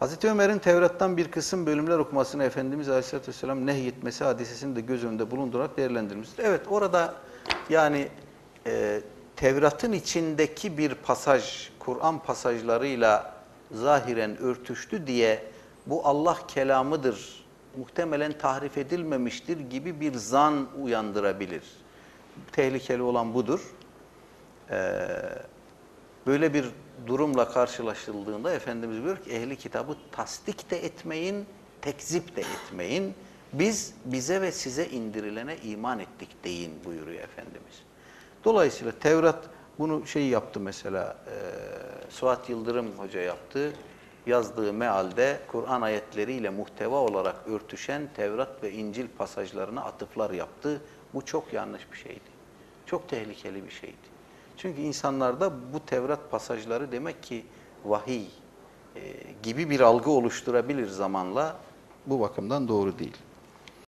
Hazreti Ömer'in Tevrat'tan bir kısım bölümler okumasını Efendimiz Aleyhisselatü Vesselam nehyetmesi hadisesini de göz önünde bulundurarak değerlendirmiştir. Evet orada yani e, Tevrat'ın içindeki bir pasaj, Kur'an pasajlarıyla zahiren örtüştü diye bu Allah kelamıdır, muhtemelen tahrif edilmemiştir gibi bir zan uyandırabilir. Tehlikeli olan budur. Ee, böyle bir durumla karşılaşıldığında Efendimiz diyor ki ehli kitabı tasdik de etmeyin, tekzip de etmeyin. Biz bize ve size indirilene iman ettik deyin buyuruyor Efendimiz. Dolayısıyla Tevrat bunu şey yaptı mesela, e, Suat Yıldırım Hoca yaptı. Yazdığı mealde Kur'an ayetleriyle muhteva olarak örtüşen Tevrat ve İncil pasajlarına atıflar yaptı. Bu çok yanlış bir şeydi. Çok tehlikeli bir şeydi. Çünkü insanlarda bu Tevrat pasajları demek ki vahiy e, gibi bir algı oluşturabilir zamanla. Bu bakımdan doğru değil.